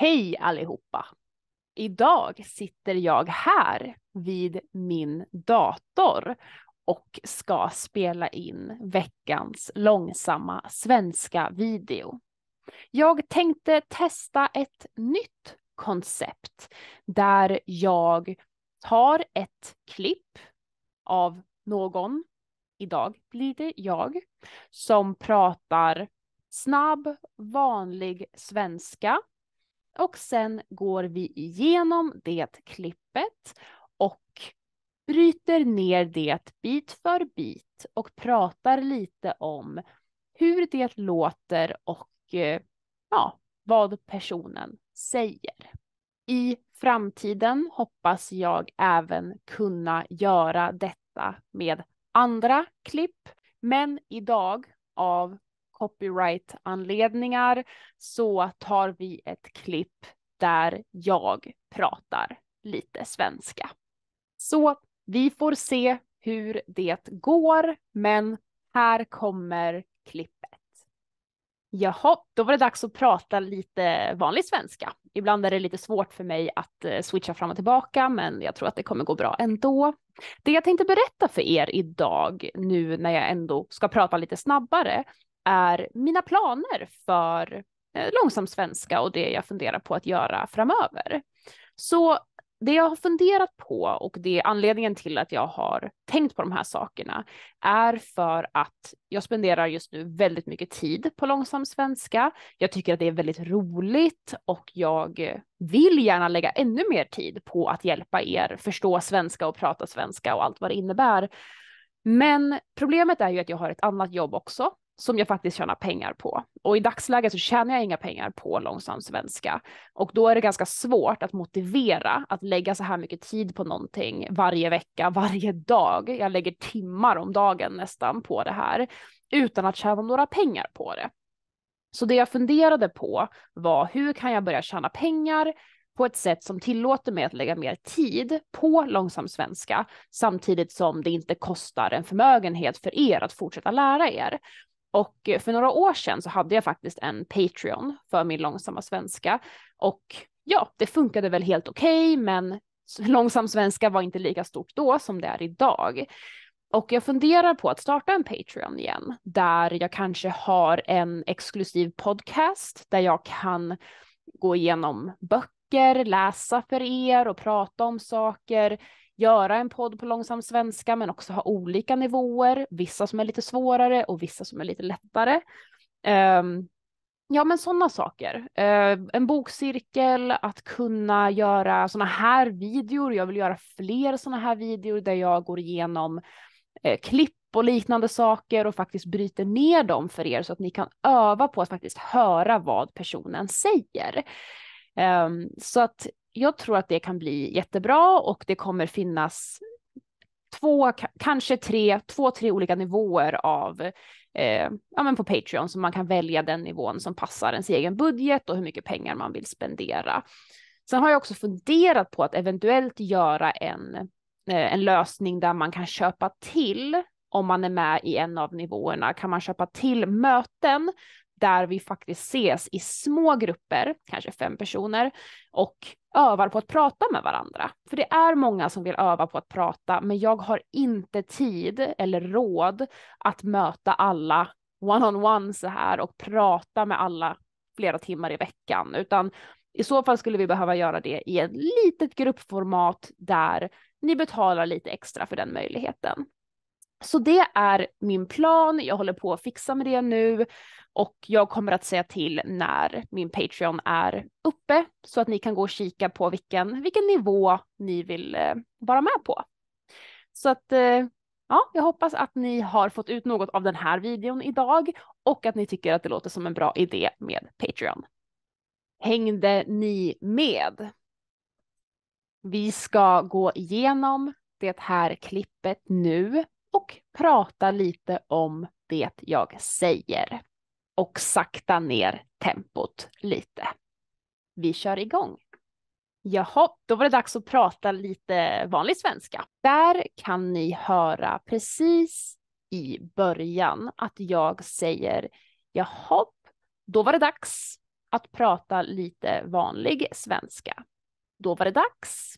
Hej allihopa! Idag sitter jag här vid min dator och ska spela in veckans långsamma svenska video. Jag tänkte testa ett nytt koncept där jag tar ett klipp av någon, idag blir det jag, som pratar snabb, vanlig svenska och sen går vi igenom det klippet och bryter ner det bit för bit och pratar lite om hur det låter och eh, ja, vad personen säger. I framtiden hoppas jag även kunna göra detta med andra klipp, men idag av copyright-anledningar så tar vi ett klipp där jag pratar lite svenska. Så vi får se hur det går, men här kommer klippet. Jaha, då var det dags att prata lite vanlig svenska. Ibland är det lite svårt för mig att eh, switcha fram och tillbaka, men jag tror att det kommer gå bra ändå. Det jag tänkte berätta för er idag, nu när jag ändå ska prata lite snabbare, är mina planer för eh, långsam svenska och det jag funderar på att göra framöver. Så det jag har funderat på och det är anledningen till att jag har tänkt på de här sakerna är för att jag spenderar just nu väldigt mycket tid på långsam svenska. Jag tycker att det är väldigt roligt och jag vill gärna lägga ännu mer tid på att hjälpa er förstå svenska och prata svenska och allt vad det innebär. Men problemet är ju att jag har ett annat jobb också som jag faktiskt tjänar pengar på. Och i dagsläget så tjänar jag inga pengar på långsam svenska. Och då är det ganska svårt att motivera att lägga så här mycket tid på någonting varje vecka, varje dag. Jag lägger timmar om dagen nästan på det här utan att tjäna några pengar på det. Så det jag funderade på var hur kan jag börja tjäna pengar på ett sätt som tillåter mig att lägga mer tid på långsam svenska samtidigt som det inte kostar en förmögenhet för er att fortsätta lära er. Och för några år sedan så hade jag faktiskt en Patreon för min långsamma svenska och ja, det funkade väl helt okej, okay, men långsam svenska var inte lika stort då som det är idag. Och jag funderar på att starta en Patreon igen där jag kanske har en exklusiv podcast där jag kan gå igenom böcker, läsa för er och prata om saker göra en podd på långsam svenska men också ha olika nivåer, vissa som är lite svårare och vissa som är lite lättare. Um, ja men sådana saker. Uh, en bokcirkel, att kunna göra sådana här videor, jag vill göra fler sådana här videor där jag går igenom uh, klipp och liknande saker och faktiskt bryter ner dem för er så att ni kan öva på att faktiskt höra vad personen säger. Um, så att jag tror att det kan bli jättebra och det kommer finnas två, kanske tre, två, tre olika nivåer av eh, ja, men på Patreon så man kan välja den nivån som passar ens egen budget och hur mycket pengar man vill spendera. Sen har jag också funderat på att eventuellt göra en, eh, en lösning där man kan köpa till om man är med i en av nivåerna kan man köpa till möten där vi faktiskt ses i små grupper, kanske fem personer, och övar på att prata med varandra. För det är många som vill öva på att prata, men jag har inte tid eller råd att möta alla one-on-one så här och prata med alla flera timmar i veckan, utan i så fall skulle vi behöva göra det i ett litet gruppformat där ni betalar lite extra för den möjligheten. Så det är min plan. Jag håller på att fixa med det nu och jag kommer att säga till när min Patreon är uppe så att ni kan gå och kika på vilken, vilken nivå ni vill eh, vara med på. Så att eh, ja, jag hoppas att ni har fått ut något av den här videon idag och att ni tycker att det låter som en bra idé med Patreon. Hängde ni med? Vi ska gå igenom det här klippet nu och prata lite om det jag säger och sakta ner tempot lite. Vi kör igång. Jaha, då var det dags att prata lite vanlig svenska. Där kan ni höra precis i början att jag säger jaha, då var det dags att prata lite vanlig svenska. Då var det dags.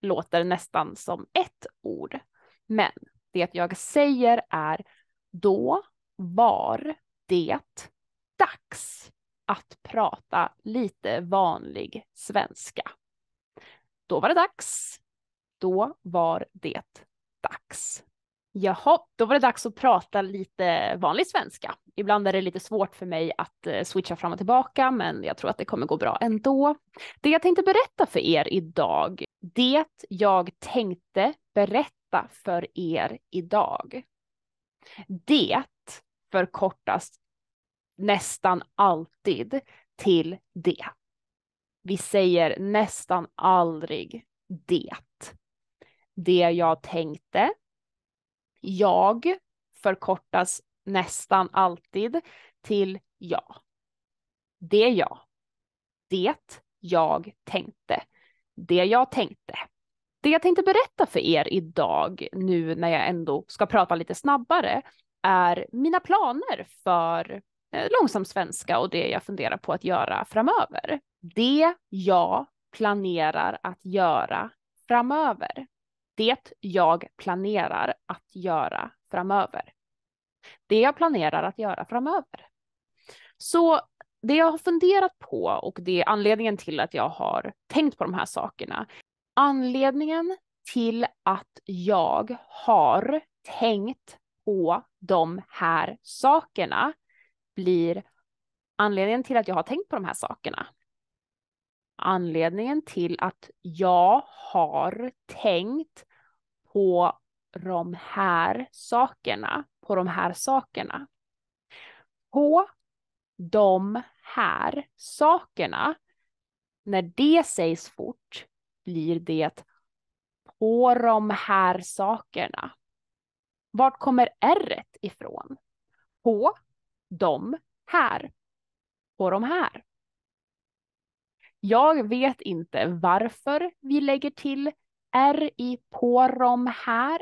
Låter nästan som ett ord. Men det jag säger är då var det dags att prata lite vanlig svenska. Då var det dags. Då var det dags. Jaha, då var det dags att prata lite vanlig svenska. Ibland är det lite svårt för mig att eh, switcha fram och tillbaka, men jag tror att det kommer gå bra ändå. Det jag tänkte berätta för er idag, det jag tänkte berätta för er idag. Det förkortas nästan alltid till det. Vi säger nästan aldrig det. Det jag tänkte. Jag förkortas nästan alltid till ja. Det jag. Det jag tänkte. Det jag tänkte. Det jag tänkte berätta för er idag, nu när jag ändå ska prata lite snabbare, är mina planer för eh, långsam svenska och det jag funderar på att göra framöver. Det jag planerar att göra framöver. Det jag planerar att göra framöver. Det jag planerar att göra framöver. Så det jag har funderat på och det är anledningen till att jag har tänkt på de här sakerna. Anledningen till att jag har tänkt på de här sakerna blir anledningen till att jag har tänkt på de här sakerna. Anledningen till att jag har tänkt på de här sakerna, på de här sakerna. På de här sakerna, när det sägs fort blir det på de här sakerna. Vart kommer r ifrån? På de här. På de här. Jag vet inte varför vi lägger till r i på de här.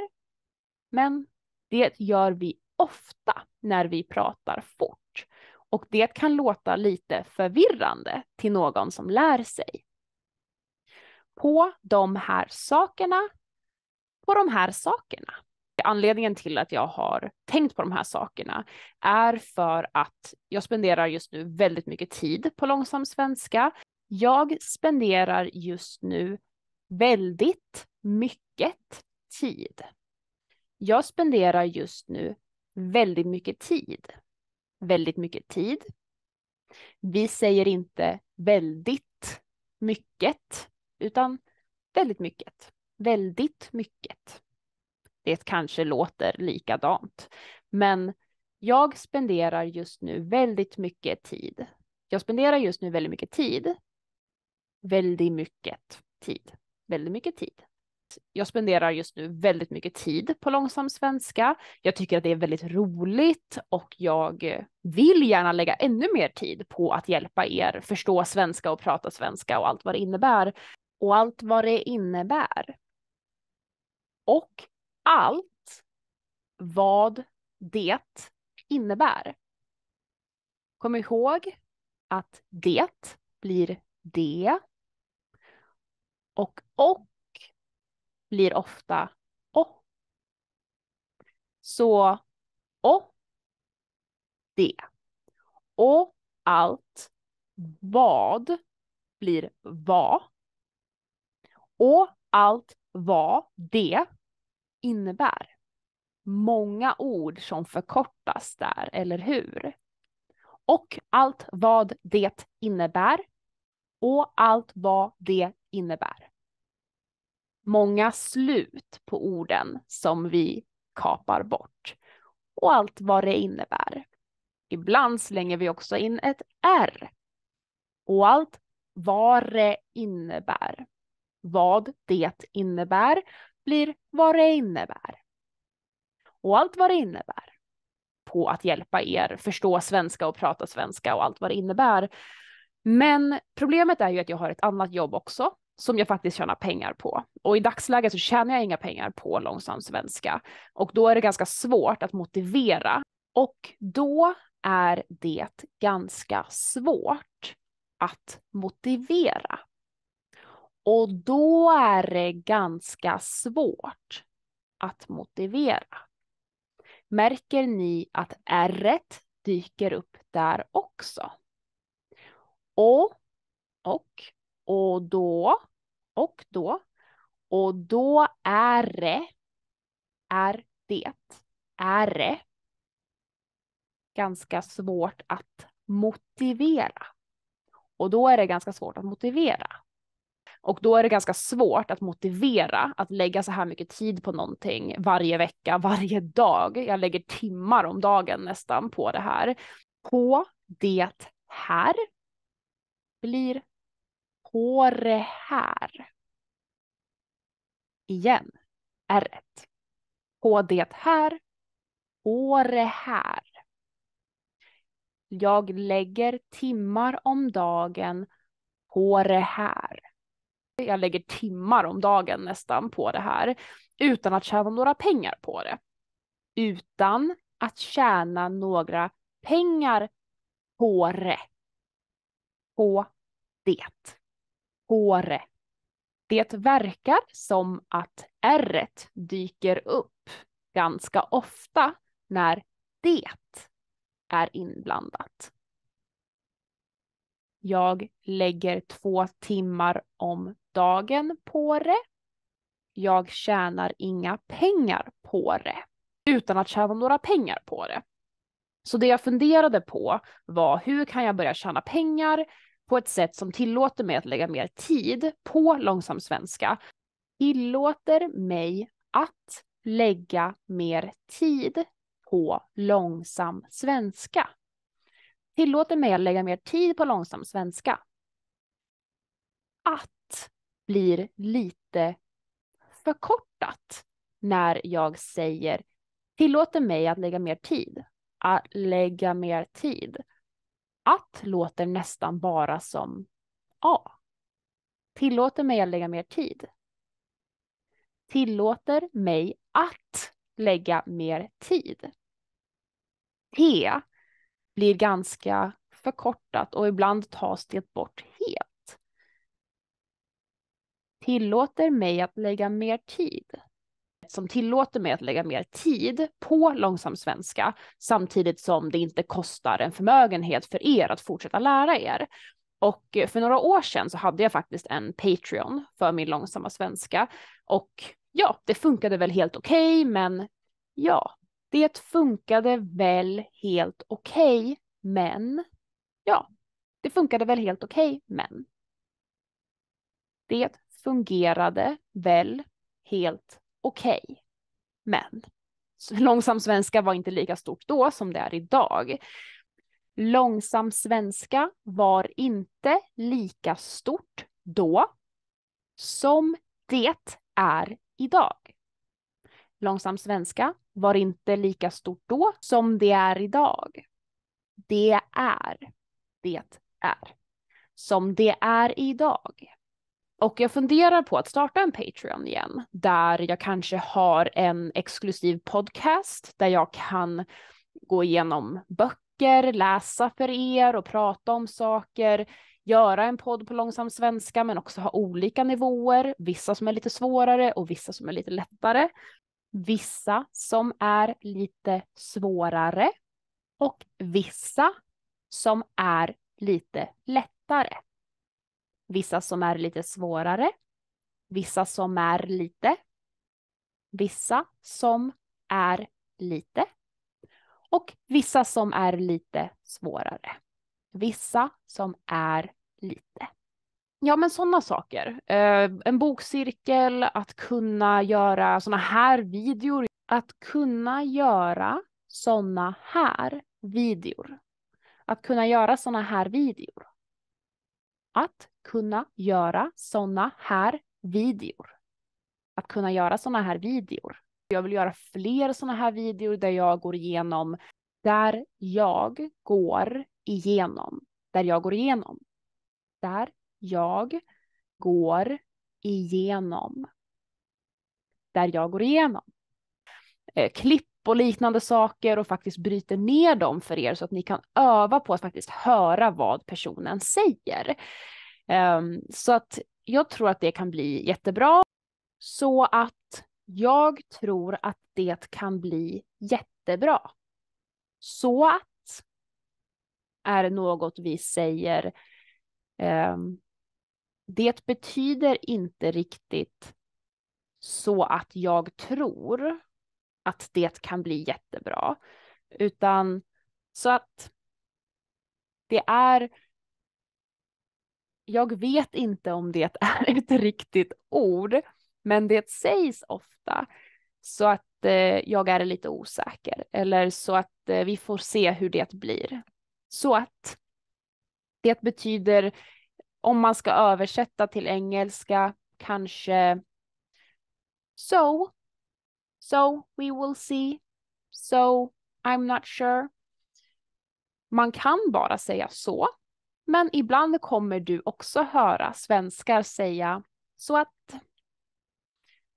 Men det gör vi ofta när vi pratar fort. Och det kan låta lite förvirrande till någon som lär sig. På de här sakerna, på de här sakerna. Anledningen till att jag har tänkt på de här sakerna är för att jag spenderar just nu väldigt mycket tid på långsam svenska. Jag spenderar just nu väldigt mycket tid. Jag spenderar just nu väldigt mycket tid. Väldigt mycket tid. Vi säger inte väldigt mycket, utan väldigt mycket. Väldigt mycket det kanske låter likadant. Men jag spenderar just nu väldigt mycket tid. Jag spenderar just nu väldigt mycket tid. Väldigt mycket tid. Väldigt mycket tid. Jag spenderar just nu väldigt mycket tid på långsam svenska. Jag tycker att det är väldigt roligt och jag vill gärna lägga ännu mer tid på att hjälpa er förstå svenska och prata svenska och allt vad det innebär. Och allt vad det innebär. Och allt vad det innebär. Kom ihåg att det blir det och och blir ofta och. Så och det. Och allt vad blir vad. Och allt vad det innebär. Många ord som förkortas där, eller hur? Och allt vad det innebär och allt vad det innebär. Många slut på orden som vi kapar bort och allt vad det innebär. Ibland slänger vi också in ett R och allt vad det innebär. Vad det innebär blir vad det innebär. Och allt vad det innebär på att hjälpa er förstå svenska och prata svenska och allt vad det innebär. Men problemet är ju att jag har ett annat jobb också som jag faktiskt tjänar pengar på. Och i dagsläget så tjänar jag inga pengar på långsam svenska. Och då är det ganska svårt att motivera. Och då är det ganska svårt att motivera. Och då är det ganska svårt att motivera. Märker ni att r dyker upp där också? Och, och, och då, och då, och då är det, är det, är det ganska svårt att motivera. Och då är det ganska svårt att motivera. Och då är det ganska svårt att motivera att lägga så här mycket tid på någonting varje vecka, varje dag. Jag lägger timmar om dagen nästan på det här. På det här blir på det här. Igen, R. På det här, på det här. Jag lägger timmar om dagen på det här. Jag lägger timmar om dagen nästan på det här utan att tjäna några pengar på det. Utan att tjäna några pengar på det. På det. På det. Det verkar som att r dyker upp ganska ofta när det är inblandat. Jag lägger två timmar om dagen på det. Jag tjänar inga pengar på det utan att tjäna några pengar på det. Så det jag funderade på var hur kan jag börja tjäna pengar på ett sätt som tillåter mig att lägga mer tid på långsam svenska. Tillåter mig att lägga mer tid på långsam svenska. Tillåter mig att lägga mer tid på långsam svenska. Att blir lite förkortat när jag säger tillåter mig att lägga mer tid. Att lägga mer tid. Att låter nästan bara som A. Tillåter mig att lägga mer tid. Tillåter mig att lägga mer tid. T blir ganska förkortat och ibland tas det bort helt. Tillåter mig att lägga mer tid. Som tillåter mig att lägga mer tid på långsam svenska samtidigt som det inte kostar en förmögenhet för er att fortsätta lära er. Och eh, för några år sedan så hade jag faktiskt en Patreon för min långsamma svenska och ja, det funkade väl helt okej, okay, men ja, det funkade väl helt okej, okay, men ja, det funkade väl helt okej, okay, men det fungerade väl helt okej, okay, men långsam svenska var inte lika stort då som det är idag. Långsam svenska var inte lika stort då som det är idag. Långsam svenska var inte lika stort då som det är idag. Det är, det är, som det är idag. Och jag funderar på att starta en Patreon igen, där jag kanske har en exklusiv podcast, där jag kan gå igenom böcker, läsa för er och prata om saker, göra en podd på långsam svenska, men också ha olika nivåer, vissa som är lite svårare och vissa som är lite lättare vissa som är lite svårare och vissa som är lite lättare. Vissa som är lite svårare, vissa som är lite, vissa som är lite och vissa som är lite svårare. Vissa som är lite. Ja, men sådana saker. Eh, en bokcirkel, att kunna göra sådana här videor. Att kunna göra sådana här videor. Att kunna göra sådana här videor. Att kunna göra sådana här videor. Att kunna göra sådana här videor. Jag vill göra fler sådana här videor där jag går igenom, där jag går igenom, där jag går igenom, där jag går igenom. Där jag går igenom. Eh, klipp och liknande saker och faktiskt bryter ner dem för er så att ni kan öva på att faktiskt höra vad personen säger. Ehm, så att jag tror att det kan bli jättebra. Så att jag tror att det kan bli jättebra. Så att är något vi säger. Um, det betyder inte riktigt så att jag tror att det kan bli jättebra, utan så att det är jag vet inte om det är ett riktigt ord, men det sägs ofta så att eh, jag är lite osäker eller så att eh, vi får se hur det blir. Så att det betyder, om man ska översätta till engelska, kanske So, so we will see, so I'm not sure. Man kan bara säga så, men ibland kommer du också höra svenskar säga så att,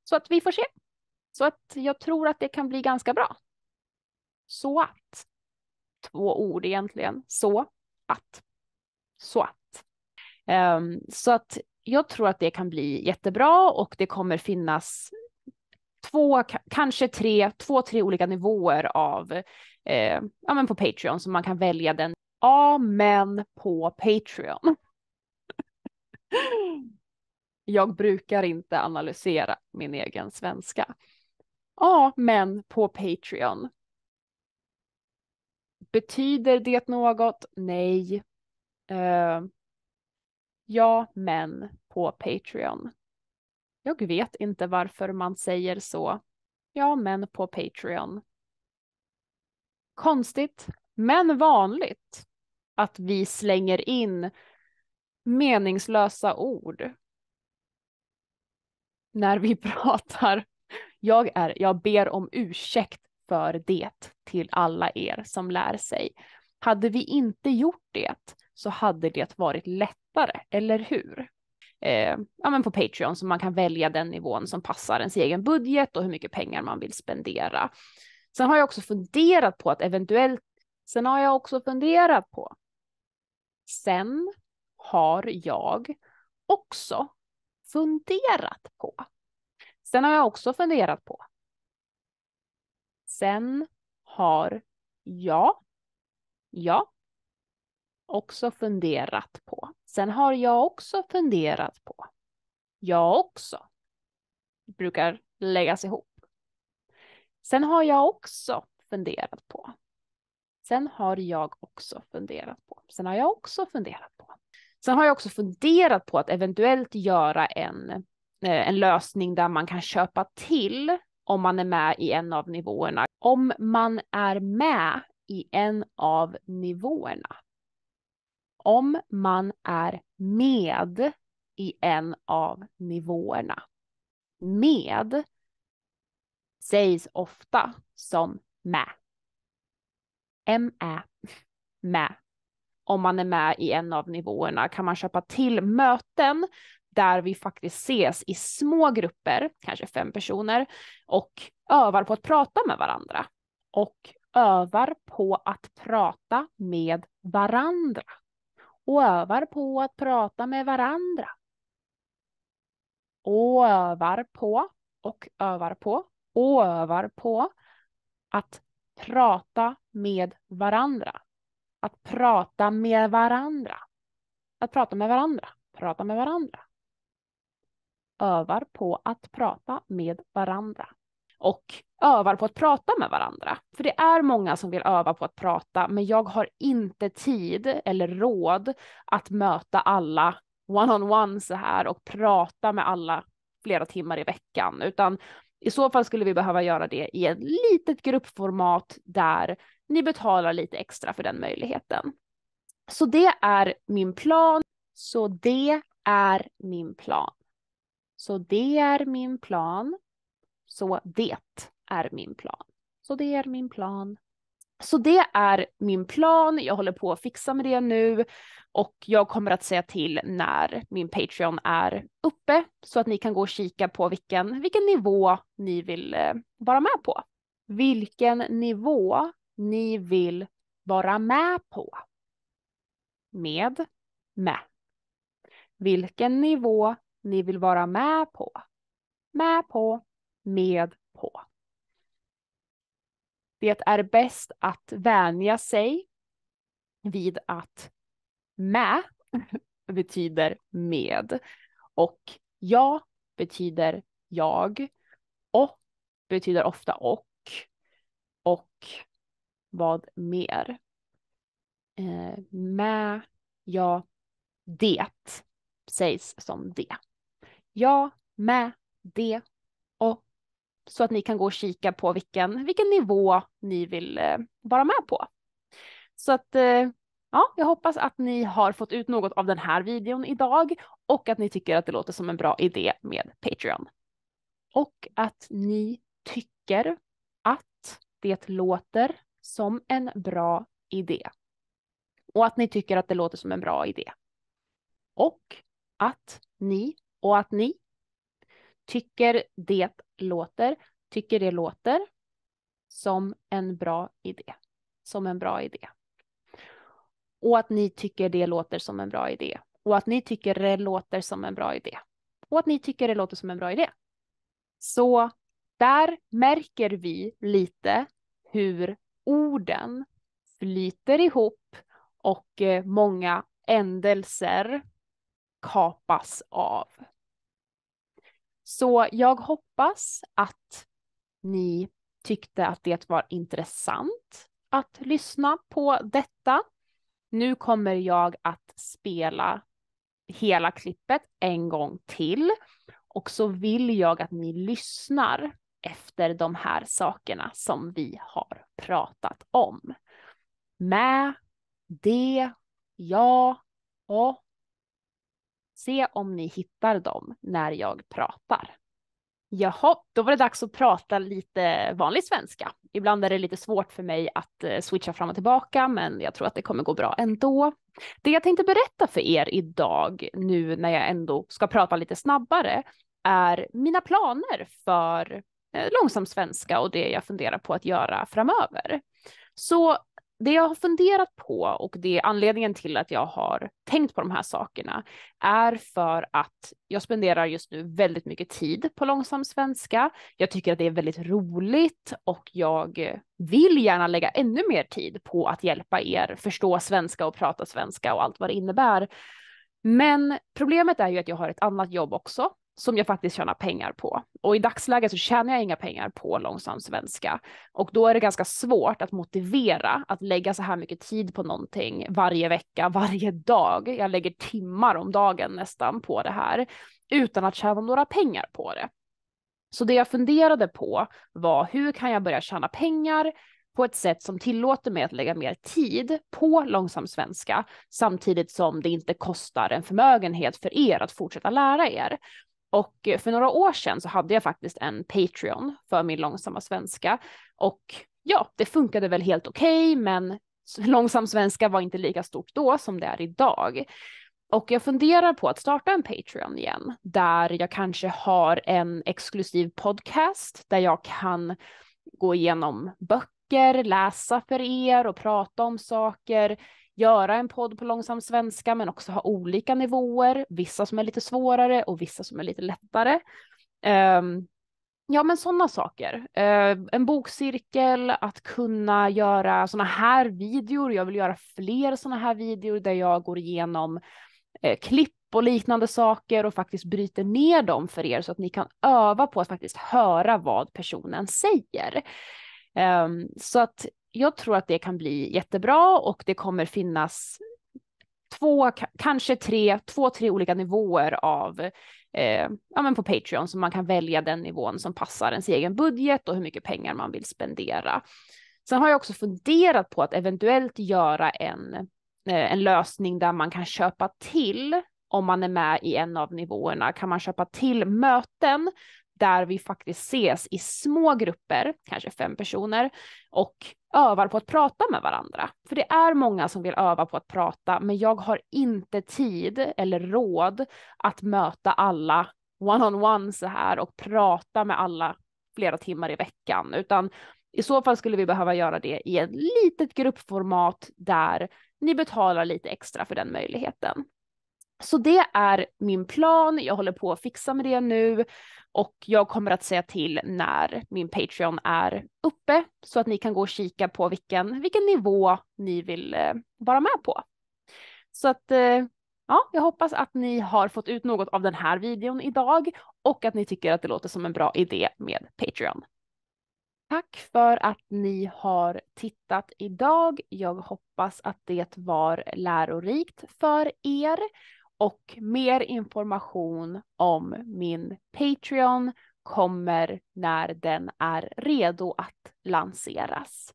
så att vi får se. Så att jag tror att det kan bli ganska bra. Så att. Två ord egentligen. Så att. Så att. Um, så att jag tror att det kan bli jättebra och det kommer finnas två, kanske tre, två, tre olika nivåer av, eh, ja men på Patreon så man kan välja den Amen men på Patreon. Jag brukar inte analysera min egen svenska. Amen men på Patreon. Betyder det något? Nej. Eh, ja, men på Patreon. Jag vet inte varför man säger så. Ja, men på Patreon. Konstigt, men vanligt att vi slänger in meningslösa ord när vi pratar. Jag, är, jag ber om ursäkt för det till alla er som lär sig. Hade vi inte gjort det så hade det varit lättare, eller hur? Eh, ja, men på Patreon så man kan välja den nivån som passar ens egen budget och hur mycket pengar man vill spendera. Sen har jag också funderat på att eventuellt, sen har jag också funderat på Sen har jag också funderat på. Sen har jag också funderat på. Sen har jag, ja, också funderat på. Sen har jag också funderat på. Jag också. Brukar läggas ihop. Sen har jag också funderat på. Sen har jag också funderat på. Sen har jag också funderat på. Sen har jag också funderat på att eventuellt göra en, eh, en lösning där man kan köpa till om man är med i en av nivåerna. Om man är med i en av nivåerna. Om man är med i en av nivåerna. Med sägs ofta som med. M-ä, med. Om man är med i en av nivåerna kan man köpa till möten där vi faktiskt ses i små grupper, kanske fem personer, och övar på att prata med varandra. Och övar på att prata med varandra. Och övar på att prata med varandra. Och övar på och övar på och övar på att prata med varandra. Att prata med varandra. Att prata med varandra. Prata med varandra. Övar på att prata med varandra. Och övar på att prata med varandra. För det är många som vill öva på att prata, men jag har inte tid eller råd att möta alla one-on-one så här och prata med alla flera timmar i veckan, utan i så fall skulle vi behöva göra det i ett litet gruppformat där ni betalar lite extra för den möjligheten. Så det är min plan. Så det är min plan. Så det är min plan. Så det är min plan. Så det är min plan. Så det är min plan. Jag håller på att fixa med det nu och jag kommer att säga till när min Patreon är uppe så att ni kan gå och kika på vilken, vilken nivå ni vill eh, vara med på. vilken nivå ni vill vara med på. Med, med. Vilken nivå ni vill vara med på. Med på, med på. Det är bäst att vänja sig vid att med betyder med och ja betyder jag och betyder ofta och och vad mer? Eh, med, ja, det sägs som det. Ja, med, det så att ni kan gå och kika på vilken, vilken nivå ni vill eh, vara med på. Så att eh, ja, jag hoppas att ni har fått ut något av den här videon idag och att ni tycker att det låter som en bra idé med Patreon. Och att ni tycker att det låter som en bra idé. Och att ni tycker att det låter som en bra idé. Och att ni och att ni tycker det låter, tycker det låter som en bra idé. Som en bra idé. Och att ni tycker det låter som en bra idé. Och att ni tycker det låter som en bra idé. Och att ni tycker det låter som en bra idé. Så där märker vi lite hur orden flyter ihop och eh, många ändelser kapas av. Så jag hoppas att ni tyckte att det var intressant att lyssna på detta. Nu kommer jag att spela hela klippet en gång till och så vill jag att ni lyssnar efter de här sakerna som vi har pratat om. Med, det, ja och se om ni hittar dem när jag pratar. Jaha, då var det dags att prata lite vanlig svenska. Ibland är det lite svårt för mig att eh, switcha fram och tillbaka, men jag tror att det kommer gå bra ändå. Det jag tänkte berätta för er idag, nu när jag ändå ska prata lite snabbare, är mina planer för eh, långsam svenska och det jag funderar på att göra framöver. Så det jag har funderat på och det är anledningen till att jag har tänkt på de här sakerna är för att jag spenderar just nu väldigt mycket tid på långsam svenska. Jag tycker att det är väldigt roligt och jag vill gärna lägga ännu mer tid på att hjälpa er förstå svenska och prata svenska och allt vad det innebär. Men problemet är ju att jag har ett annat jobb också som jag faktiskt tjänar pengar på. Och i dagsläget så tjänar jag inga pengar på långsam svenska. Och då är det ganska svårt att motivera att lägga så här mycket tid på någonting varje vecka, varje dag. Jag lägger timmar om dagen nästan på det här utan att tjäna några pengar på det. Så det jag funderade på var hur kan jag börja tjäna pengar på ett sätt som tillåter mig att lägga mer tid på långsam svenska samtidigt som det inte kostar en förmögenhet för er att fortsätta lära er. Och för några år sedan så hade jag faktiskt en Patreon för min långsamma svenska och ja, det funkade väl helt okej, okay, men långsam svenska var inte lika stort då som det är idag. Och jag funderar på att starta en Patreon igen där jag kanske har en exklusiv podcast där jag kan gå igenom böcker, läsa för er och prata om saker göra en podd på långsam svenska men också ha olika nivåer, vissa som är lite svårare och vissa som är lite lättare. Um, ja men sådana saker. Uh, en bokcirkel, att kunna göra sådana här videor, jag vill göra fler sådana här videor där jag går igenom uh, klipp och liknande saker och faktiskt bryter ner dem för er så att ni kan öva på att faktiskt höra vad personen säger. Um, så att jag tror att det kan bli jättebra och det kommer finnas två, kanske tre, två, tre olika nivåer av eh, ja, men på Patreon så man kan välja den nivån som passar ens egen budget och hur mycket pengar man vill spendera. Sen har jag också funderat på att eventuellt göra en, eh, en lösning där man kan köpa till om man är med i en av nivåerna kan man köpa till möten där vi faktiskt ses i små grupper, kanske fem personer, och övar på att prata med varandra. För det är många som vill öva på att prata, men jag har inte tid eller råd att möta alla one-on-one -on -one så här och prata med alla flera timmar i veckan, utan I så fall skulle vi behöva göra det i ett litet gruppformat där ni betalar lite extra för den möjligheten. Så det är min plan. Jag håller på att fixa med det nu och jag kommer att säga till när min Patreon är uppe så att ni kan gå och kika på vilken, vilken nivå ni vill eh, vara med på. Så att eh, ja, jag hoppas att ni har fått ut något av den här videon idag och att ni tycker att det låter som en bra idé med Patreon. Tack för att ni har tittat idag. Jag hoppas att det var lärorikt för er och mer information om min Patreon kommer när den är redo att lanseras.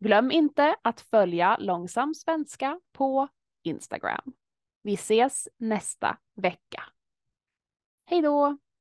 Glöm inte att följa Långsam svenska på Instagram. Vi ses nästa vecka. Hej då!